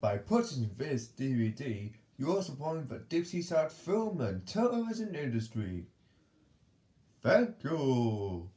By purchasing this DVD, you are supporting the Dipsy Side film and tourism industry. Thank you.